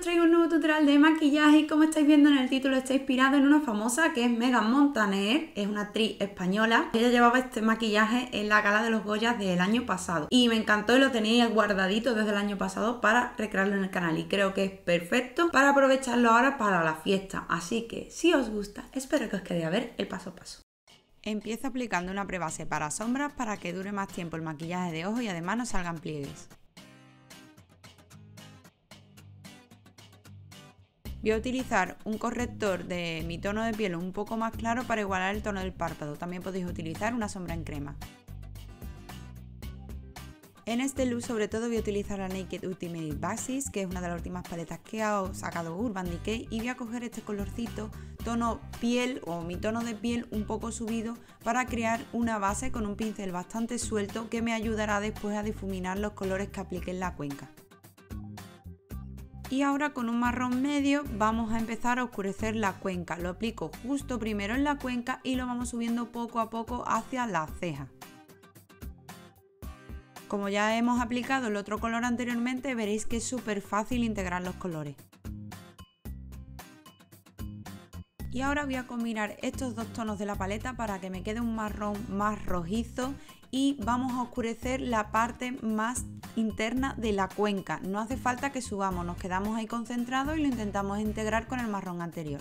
traigo un nuevo tutorial de maquillaje como estáis viendo en el título está inspirado en una famosa que es Megan Montaner, es una actriz española. Ella llevaba este maquillaje en la gala de los Goyas del año pasado y me encantó y lo tenía guardadito desde el año pasado para recrearlo en el canal y creo que es perfecto para aprovecharlo ahora para la fiesta. Así que si os gusta, espero que os quede a ver el paso a paso. Empiezo aplicando una prebase para sombras para que dure más tiempo el maquillaje de ojo y además no salgan pliegues. Voy a utilizar un corrector de mi tono de piel un poco más claro para igualar el tono del párpado. También podéis utilizar una sombra en crema. En este look sobre todo voy a utilizar la Naked Ultimate Basis, que es una de las últimas paletas que ha sacado Urban Decay y voy a coger este colorcito tono piel o mi tono de piel un poco subido para crear una base con un pincel bastante suelto que me ayudará después a difuminar los colores que aplique en la cuenca y ahora con un marrón medio vamos a empezar a oscurecer la cuenca. Lo aplico justo primero en la cuenca y lo vamos subiendo poco a poco hacia la ceja. Como ya hemos aplicado el otro color anteriormente, veréis que es súper fácil integrar los colores. Y ahora voy a combinar estos dos tonos de la paleta para que me quede un marrón más rojizo y vamos a oscurecer la parte más interna de la cuenca. No hace falta que subamos, nos quedamos ahí concentrados y lo intentamos integrar con el marrón anterior.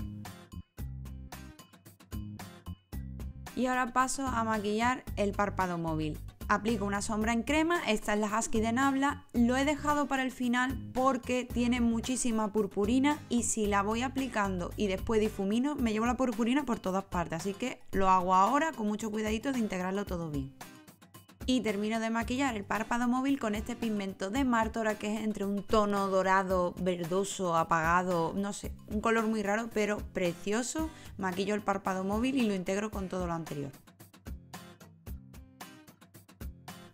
Y ahora paso a maquillar el párpado móvil. Aplico una sombra en crema, esta es la Husky de Nabla, lo he dejado para el final porque tiene muchísima purpurina y si la voy aplicando y después difumino me llevo la purpurina por todas partes, así que lo hago ahora con mucho cuidadito de integrarlo todo bien y termino de maquillar el párpado móvil con este pigmento de Martora que es entre un tono dorado, verdoso, apagado, no sé, un color muy raro pero precioso. Maquillo el párpado móvil y lo integro con todo lo anterior.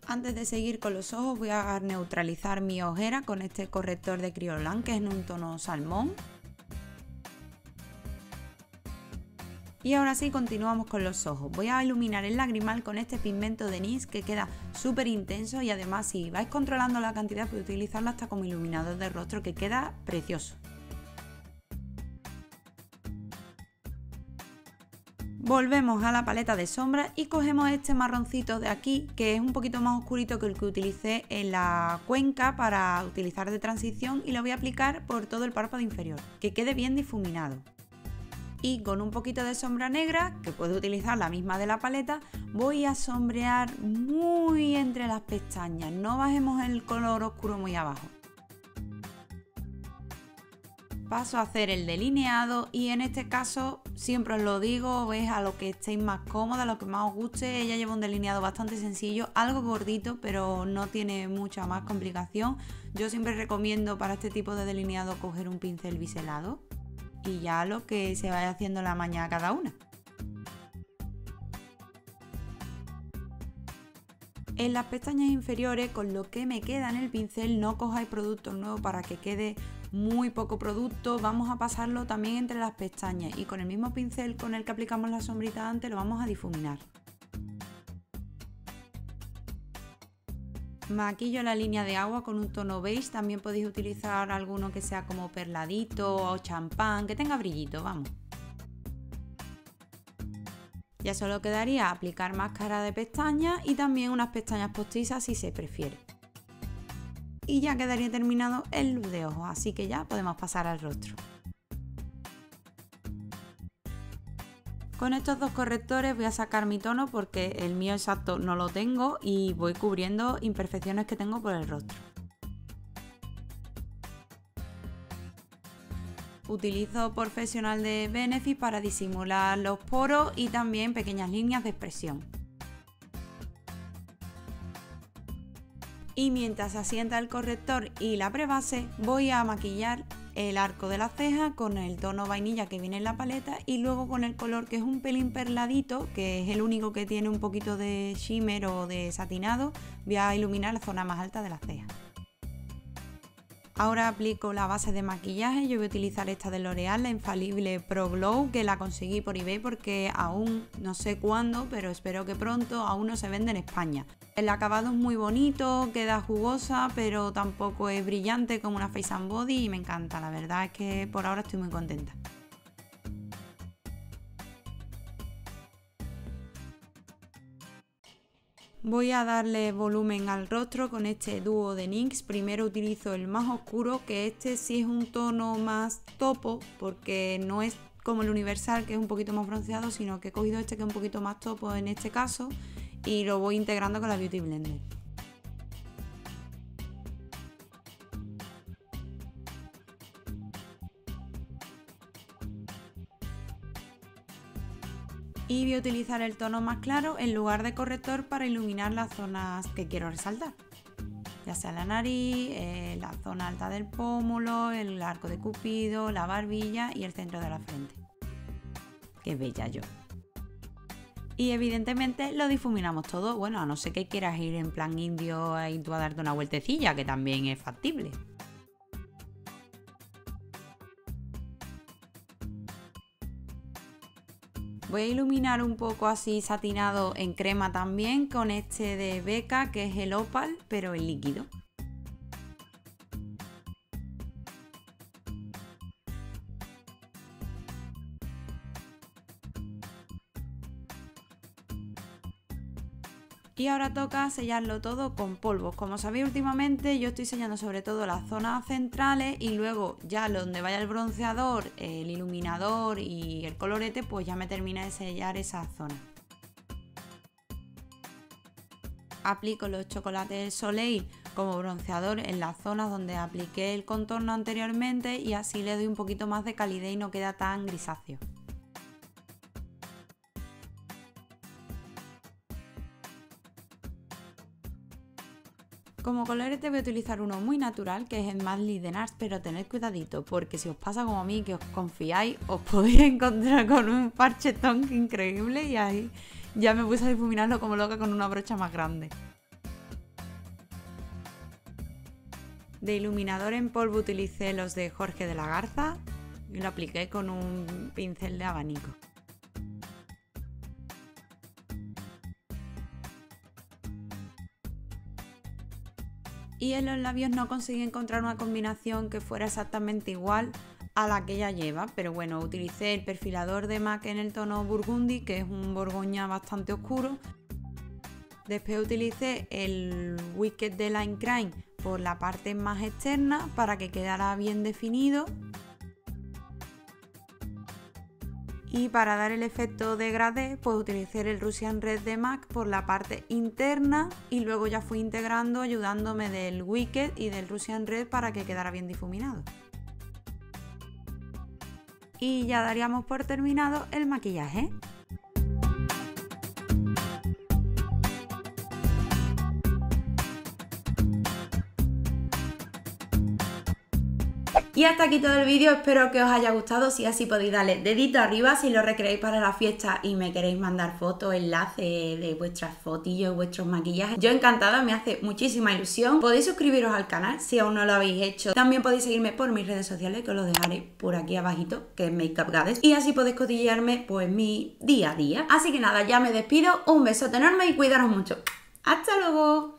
Antes de seguir con los ojos voy a neutralizar mi ojera con este corrector de Criolan que es en un tono salmón Y ahora sí continuamos con los ojos. Voy a iluminar el lagrimal con este pigmento de NYX que queda súper intenso y además si vais controlando la cantidad podéis utilizarlo hasta como iluminador de rostro que queda precioso. Volvemos a la paleta de sombras y cogemos este marroncito de aquí que es un poquito más oscurito que el que utilicé en la cuenca para utilizar de transición y lo voy a aplicar por todo el párpado inferior, que quede bien difuminado y con un poquito de sombra negra, que puedo utilizar la misma de la paleta, voy a sombrear muy entre las pestañas, no bajemos el color oscuro muy abajo. Paso a hacer el delineado y en este caso siempre os lo digo, es a lo que estéis más cómoda, a lo que más os guste. Ella lleva un delineado bastante sencillo, algo gordito, pero no tiene mucha más complicación. Yo siempre recomiendo para este tipo de delineado coger un pincel biselado y ya lo que se vaya haciendo la mañana cada una. En las pestañas inferiores, con lo que me queda en el pincel, no cojáis productos nuevos para que quede muy poco producto. Vamos a pasarlo también entre las pestañas y con el mismo pincel con el que aplicamos la sombrita antes lo vamos a difuminar. Maquillo la línea de agua con un tono beige, también podéis utilizar alguno que sea como perladito o champán, que tenga brillito, vamos. Ya solo quedaría aplicar máscara de pestañas y también unas pestañas postizas si se prefiere. Y ya quedaría terminado el look de ojos, así que ya podemos pasar al rostro. Con estos dos correctores voy a sacar mi tono porque el mío exacto no lo tengo y voy cubriendo imperfecciones que tengo por el rostro. Utilizo Profesional de Benefit para disimular los poros y también pequeñas líneas de expresión. Y mientras asienta el corrector y la prebase, voy a maquillar el arco de la ceja con el tono vainilla que viene en la paleta y luego con el color que es un pelín perladito, que es el único que tiene un poquito de shimmer o de satinado, voy a iluminar la zona más alta de la ceja. Ahora aplico la base de maquillaje, yo voy a utilizar esta de L'Oreal, la infalible Pro Glow, que la conseguí por eBay porque aún no sé cuándo, pero espero que pronto, aún no se vende en España. El acabado es muy bonito, queda jugosa, pero tampoco es brillante como una Face and Body y me encanta, la verdad es que por ahora estoy muy contenta. Voy a darle volumen al rostro con este dúo de NYX. Primero utilizo el más oscuro, que este sí es un tono más topo, porque no es como el universal, que es un poquito más bronceado, sino que he cogido este que es un poquito más topo en este caso y lo voy integrando con la Beauty Blender. Y voy a utilizar el tono más claro en lugar de corrector para iluminar las zonas que quiero resaltar ya sea la nariz, eh, la zona alta del pómulo, el arco de cupido, la barbilla y el centro de la frente. Qué bella yo. Y evidentemente lo difuminamos todo, bueno, a no ser que quieras ir en plan indio y tú a darte una vueltecilla, que también es factible. Voy a iluminar un poco así satinado en crema también con este de Beca que es el Opal pero en líquido. Y ahora toca sellarlo todo con polvos. Como sabéis últimamente yo estoy sellando sobre todo las zonas centrales y luego ya donde vaya el bronceador, el iluminador y el colorete pues ya me termina de sellar esa zona. Aplico los chocolates Soleil como bronceador en las zonas donde apliqué el contorno anteriormente y así le doy un poquito más de calidez y no queda tan grisáceo. Como colorete voy a utilizar uno muy natural, que es el Madly de NARS, pero tened cuidadito, porque si os pasa como a mí, que os confiáis, os podéis encontrar con un parche tonk increíble y ahí ya me puse a difuminarlo como loca con una brocha más grande. De iluminador en polvo utilicé los de Jorge de la Garza y lo apliqué con un pincel de abanico. Y en los labios no conseguí encontrar una combinación que fuera exactamente igual a la que ella lleva, pero bueno, utilicé el perfilador de MAC en el tono burgundy, que es un borgoña bastante oscuro. Después utilicé el Wicked de Line Crime por la parte más externa para que quedara bien definido y para dar el efecto degradé pues utilicé el Russian Red de MAC por la parte interna y luego ya fui integrando ayudándome del Wicked y del Russian Red para que quedara bien difuminado. Y ya daríamos por terminado el maquillaje. Y hasta aquí todo el vídeo, espero que os haya gustado, si así podéis darle dedito arriba si lo recreéis para la fiesta y me queréis mandar fotos, enlaces de vuestras fotillos, vuestros maquillajes. Yo encantada, me hace muchísima ilusión. Podéis suscribiros al canal si aún no lo habéis hecho. También podéis seguirme por mis redes sociales, que os lo dejaré por aquí abajito, que es Makeup. Y así podéis cotillearme pues mi día a día. Así que nada, ya me despido, un beso enorme y cuidaros mucho. ¡Hasta luego!